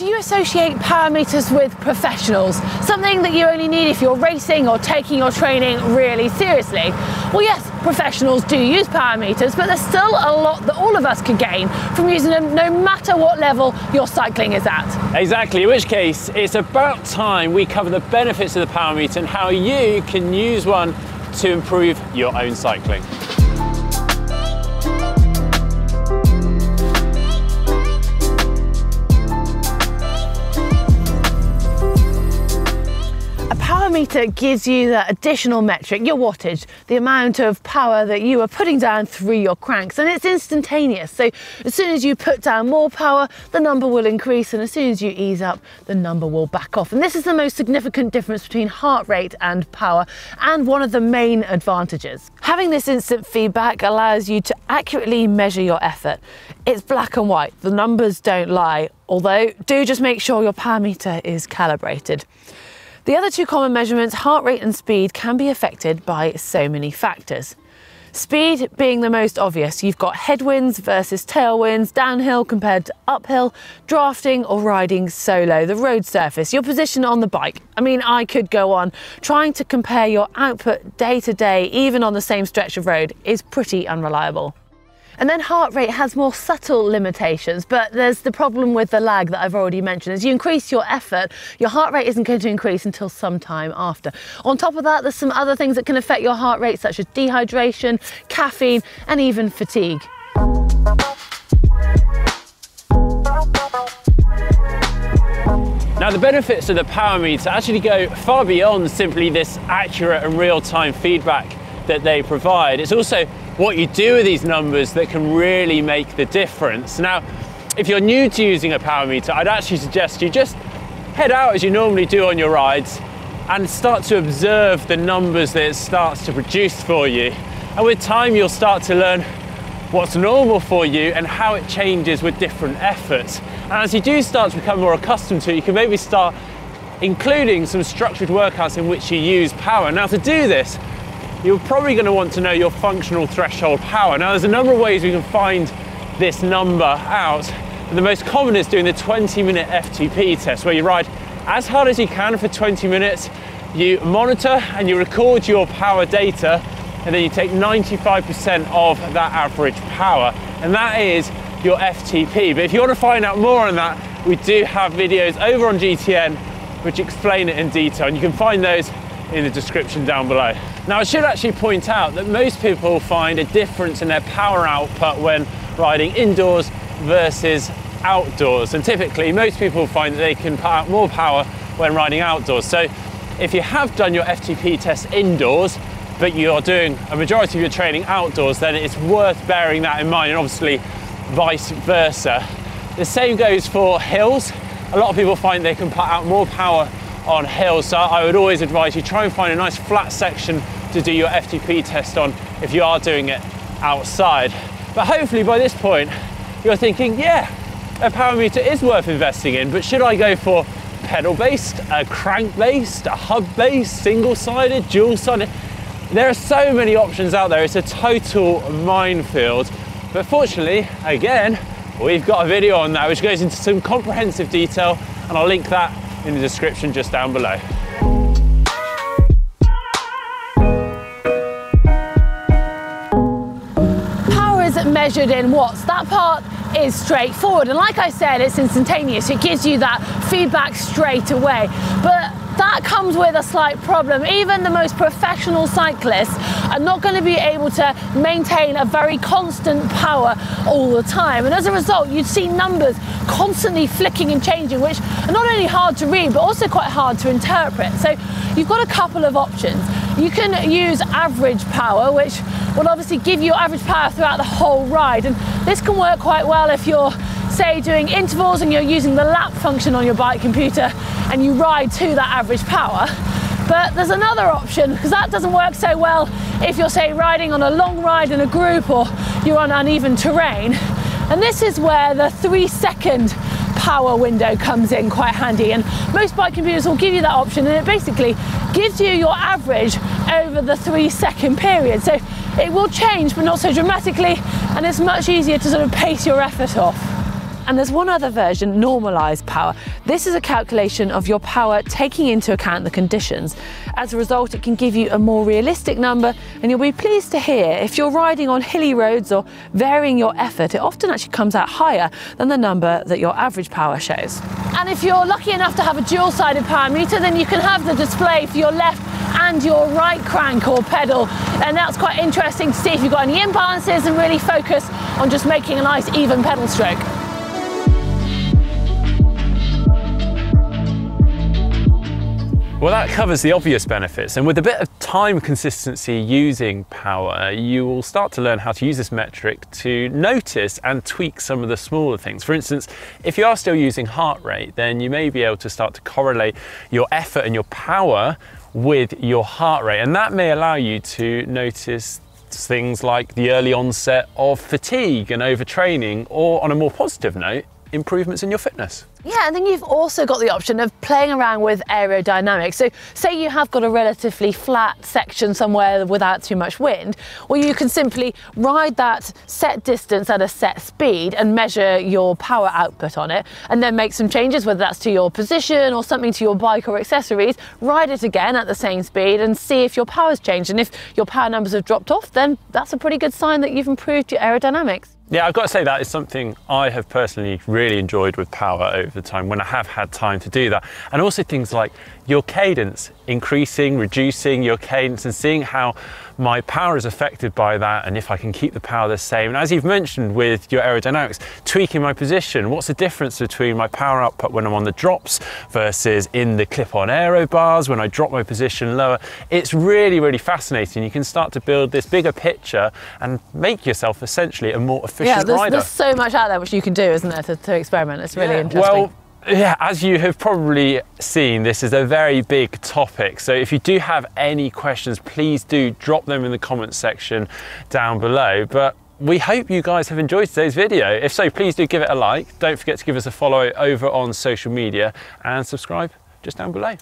Do you associate power meters with professionals? Something that you only need if you're racing or taking your training really seriously? Well, yes, professionals do use power meters, but there's still a lot that all of us can gain from using them no matter what level your cycling is at. Exactly, in which case it's about time we cover the benefits of the power meter and how you can use one to improve your own cycling. Meter gives you that additional metric, your wattage, the amount of power that you are putting down through your cranks, and it's instantaneous. So as soon as you put down more power, the number will increase, and as soon as you ease up, the number will back off. And this is the most significant difference between heart rate and power, and one of the main advantages. Having this instant feedback allows you to accurately measure your effort. It's black and white, the numbers don't lie, although do just make sure your power meter is calibrated. The other two common measurements, heart rate and speed, can be affected by so many factors. Speed being the most obvious, you've got headwinds versus tailwinds, downhill compared to uphill, drafting or riding solo, the road surface, your position on the bike. I mean, I could go on. Trying to compare your output day to day, even on the same stretch of road, is pretty unreliable. And then heart rate has more subtle limitations, but there's the problem with the lag that I've already mentioned. As you increase your effort, your heart rate isn't going to increase until some time after. On top of that, there's some other things that can affect your heart rate, such as dehydration, caffeine, and even fatigue. Now the benefits of the power meter actually go far beyond simply this accurate and real-time feedback that they provide. It's also what you do with these numbers that can really make the difference. Now, if you're new to using a power meter, I'd actually suggest you just head out as you normally do on your rides and start to observe the numbers that it starts to produce for you. And with time, you'll start to learn what's normal for you and how it changes with different efforts. And as you do start to become more accustomed to it, you can maybe start including some structured workouts in which you use power. Now to do this, you're probably going to want to know your functional threshold power. Now, there's a number of ways we can find this number out. And The most common is doing the 20 minute FTP test, where you ride as hard as you can for 20 minutes, you monitor and you record your power data, and then you take 95% of that average power, and that is your FTP. But if you want to find out more on that, we do have videos over on GTN which explain it in detail, and you can find those in the description down below. Now I should actually point out that most people find a difference in their power output when riding indoors versus outdoors. And typically most people find that they can put out more power when riding outdoors. So if you have done your FTP test indoors, but you're doing a majority of your training outdoors, then it's worth bearing that in mind and obviously vice versa. The same goes for hills. A lot of people find they can put out more power on hills. So I would always advise you try and find a nice flat section to do your FTP test on if you are doing it outside. But hopefully by this point, you're thinking, yeah, a power meter is worth investing in, but should I go for pedal based, a crank based, a hub based, single sided, dual sided? There are so many options out there. It's a total minefield. But fortunately, again, we've got a video on that which goes into some comprehensive detail and I'll link that in the description just down below. Power is measured in watts. That part is straightforward. And like I said, it's instantaneous. It gives you that feedback straight away. But that comes with a slight problem. Even the most professional cyclists are not going to be able to maintain a very constant power all the time. And as a result, you'd see numbers constantly flicking and changing, which are not only hard to read, but also quite hard to interpret. So you've got a couple of options. You can use average power, which will obviously give you average power throughout the whole ride. And this can work quite well if you're say doing intervals and you're using the lap function on your bike computer and you ride to that average power. But there's another option because that doesn't work so well if you're say riding on a long ride in a group or you're on uneven terrain. And this is where the three second power window comes in quite handy and most bike computers will give you that option and it basically gives you your average over the three second period so it will change but not so dramatically and it's much easier to sort of pace your effort off. And there's one other version, normalized power. This is a calculation of your power taking into account the conditions. As a result, it can give you a more realistic number and you'll be pleased to hear if you're riding on hilly roads or varying your effort, it often actually comes out higher than the number that your average power shows. And if you're lucky enough to have a dual-sided power meter, then you can have the display for your left and your right crank or pedal. And that's quite interesting to see if you've got any imbalances and really focus on just making a nice even pedal stroke. Well, that covers the obvious benefits. And with a bit of time consistency using power, you will start to learn how to use this metric to notice and tweak some of the smaller things. For instance, if you are still using heart rate, then you may be able to start to correlate your effort and your power with your heart rate. And that may allow you to notice things like the early onset of fatigue and overtraining, or on a more positive note, improvements in your fitness. Yeah, and then you've also got the option of playing around with aerodynamics. So, say you have got a relatively flat section somewhere without too much wind, well, you can simply ride that set distance at a set speed and measure your power output on it, and then make some changes, whether that's to your position or something to your bike or accessories. Ride it again at the same speed and see if your power's changed. And if your power numbers have dropped off, then that's a pretty good sign that you've improved your aerodynamics. Yeah, I've got to say that is something I have personally really enjoyed with power over the time when I have had time to do that. And also things like your cadence, increasing, reducing your cadence and seeing how my power is affected by that and if I can keep the power the same. And as you've mentioned with your aerodynamics, tweaking my position, what's the difference between my power output when I'm on the drops versus in the clip-on aero bars when I drop my position lower. It's really, really fascinating. You can start to build this bigger picture and make yourself essentially a more efficient yeah, there's, rider. there's so much out there which you can do, isn't there, to, to experiment. It's really Yeah, interesting. Well, yeah, as you have probably seen, this is a very big topic. So if you do have any questions, please do drop them in the comments section down below. But we hope you guys have enjoyed today's video. If so, please do give it a like. Don't forget to give us a follow over on social media and subscribe just down below.